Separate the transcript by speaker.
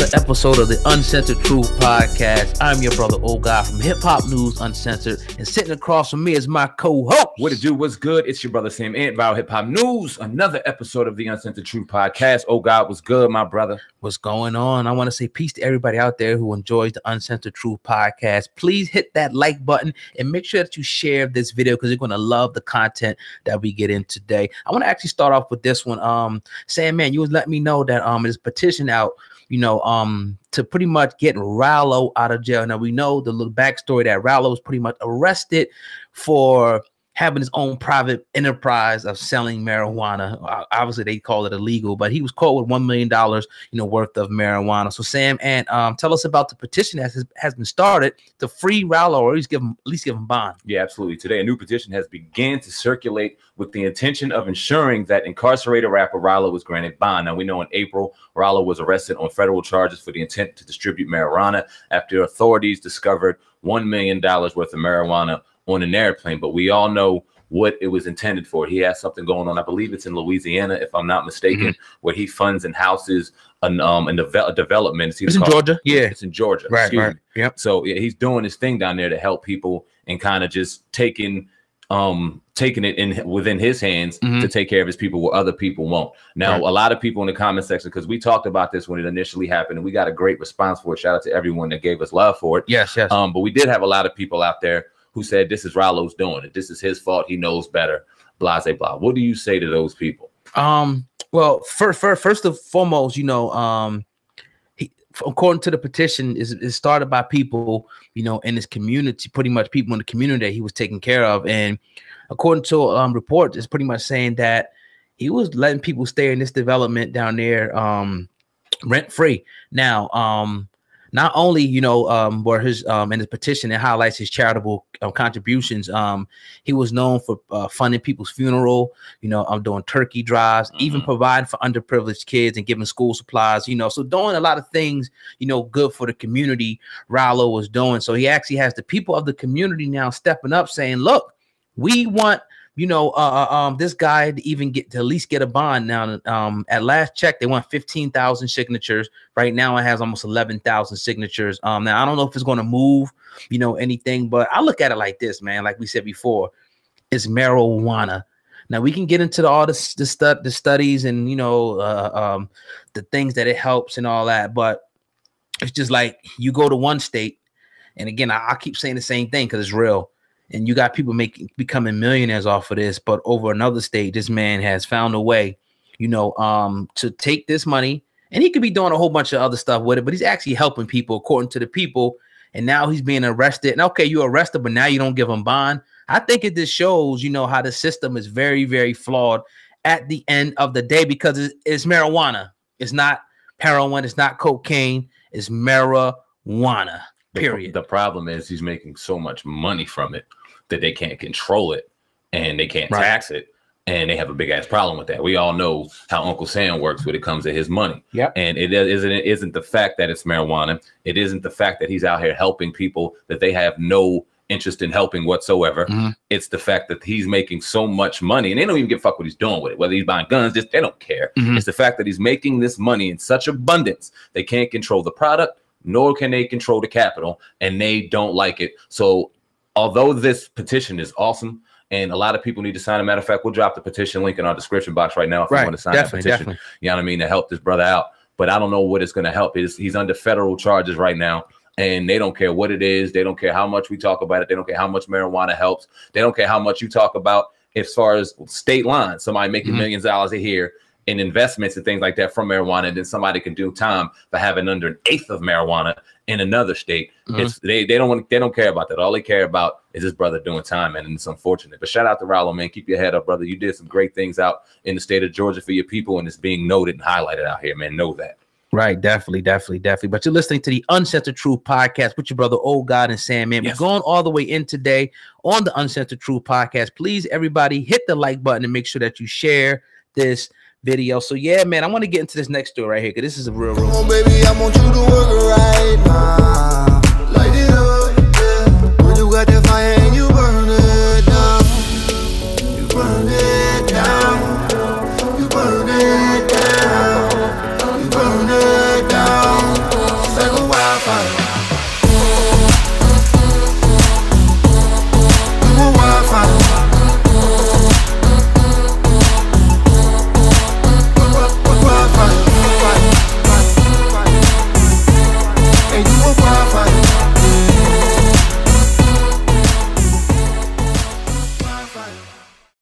Speaker 1: episode of the Uncensored Truth Podcast. I'm your brother, old guy from Hip Hop News Uncensored, and sitting across from me is my co-host.
Speaker 2: What it do? What's good? It's your brother SamAnt, Viral Hip Hop News. Another episode of the Uncensored Truth Podcast. Oh God, what's good, my brother?
Speaker 1: What's going on? I want to say peace to everybody out there who enjoys the Uncensored Truth Podcast. Please hit that like button and make sure that you share this video because you're going to love the content that we get in today. I want to actually start off with this one. Um, Sam, man, you was letting me know that um, there's petition out you know, um, to pretty much get Ralo out of jail. Now we know the little backstory that Ralo was pretty much arrested for having his own private enterprise of selling marijuana. Obviously, they call it illegal, but he was caught with one million dollars, you know, worth of marijuana. So, Sam, and um, tell us about the petition that has, has been started to free Ralo, or at least give him at least give him bond.
Speaker 2: Yeah, absolutely. Today, a new petition has began to circulate with the intention of ensuring that incarcerated rapper Ralo was granted bond. Now, we know in April, Ralo was arrested on federal charges for the intent to distribute marijuana after authorities discovered one million dollars worth of marijuana on an airplane, but we all know what it was intended for. He has something going on. I believe it's in Louisiana, if I'm not mistaken, mm-hmm. where he funds and houses an um and deve- development.
Speaker 1: It's, it's in Georgia. Yeah,
Speaker 2: it's in Georgia.
Speaker 1: Right. Right.
Speaker 2: Yep. So yeah, he's doing his thing down there to help people and kind of just taking um taking it in within his hands mm-hmm. to take care of his people where other people won't. Now, right. a lot of people in the comment section, because we talked about this when it initially happened, and we got a great response for it. Shout out to everyone that gave us love for it.
Speaker 1: Yes, yes.
Speaker 2: Um, but we did have a lot of people out there who said this is Ralo's doing it. This is his fault. He knows better. Blah, blah, blah. What do you say to those people?
Speaker 1: Um, well, first, first, first and foremost, you know, um, he, according to the petition, is is started by people, you know, in his community, pretty much people in the community that he was taking care of, and according to um reports, it's pretty much saying that he was letting people stay in this development down there, um, rent free. Now, um, not only you know um, were his um, in his petition it highlights his charitable uh, contributions. Um, he was known for uh, funding people's funeral. You know, I'm um, doing turkey drives, mm-hmm. even providing for underprivileged kids and giving school supplies. You know, so doing a lot of things. You know, good for the community. Ralo was doing. So he actually has the people of the community now stepping up, saying, "Look, we want." You know, uh, uh, um, this guy to even get to at least get a bond now. Um, at last check, they want fifteen thousand signatures. Right now, it has almost eleven thousand signatures. Um, now I don't know if it's going to move, you know, anything, but I look at it like this, man. Like we said before, it's marijuana. Now we can get into the, all the the, stu- the studies and you know uh, um, the things that it helps and all that, but it's just like you go to one state, and again, I, I keep saying the same thing because it's real and you got people making becoming millionaires off of this but over another state this man has found a way you know um to take this money and he could be doing a whole bunch of other stuff with it but he's actually helping people according to the people and now he's being arrested. And okay you're arrested but now you don't give him bond. I think it just shows you know how the system is very very flawed at the end of the day because it's, it's marijuana. It's not heroin. It's not cocaine. It's marijuana period
Speaker 2: the, the problem is he's making so much money from it that they can't control it and they can't right. tax it and they have a big ass problem with that. We all know how Uncle Sam works when it comes to his money.
Speaker 1: Yeah.
Speaker 2: And it isn't it isn't the fact that it's marijuana. It isn't the fact that he's out here helping people that they have no interest in helping whatsoever. Mm-hmm. It's the fact that he's making so much money and they don't even give a fuck what he's doing with it. Whether he's buying guns, just they don't care. Mm-hmm. It's the fact that he's making this money in such abundance they can't control the product, nor can they control the capital, and they don't like it. So although this petition is awesome and a lot of people need to sign a matter of fact we'll drop the petition link in our description box right now if
Speaker 1: right.
Speaker 2: you want to sign
Speaker 1: definitely,
Speaker 2: petition.
Speaker 1: definitely.
Speaker 2: you know what i mean? To help this brother out. But i don't know what it's going to help he's, he's under federal charges right now and they don't care what it is. They don't care how much we talk about it. They don't care how much marijuana helps. They don't care how much you talk about as far as state lines. Somebody making mm-hmm. millions of dollars a year in investments and things like that from marijuana, and then somebody can do time for having under an eighth of marijuana in another state. Mm-hmm. It's they they don't want they don't care about that. All they care about is his brother doing time, man, and it's unfortunate. But shout out to Ralo, man. Keep your head up, brother. You did some great things out in the state of Georgia for your people, and it's being noted and highlighted out here, man. Know that.
Speaker 1: Right, definitely, definitely, definitely. But you're listening to the Uncensored Truth podcast with your brother, O'God and Sam. Man, yes. we're going all the way in today on the Uncensored Truth podcast. Please, everybody, hit the like button and make sure that you share this video. So yeah, man, I want to get into this next story right here because this is a real, real. On, baby, I want you to work right now.